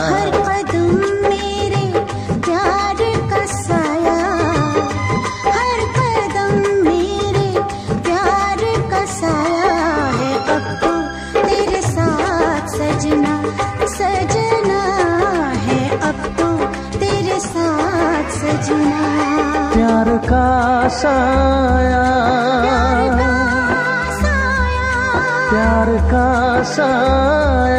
हर कदम मेरे प्यार का साया। हर कदम मेरे प्यार का साया है। अब तो तेरे साथ सजना सजना है। अब तो तेरे साथ सजना। प्यार का साया। प्यार का साया। प्यार का साया।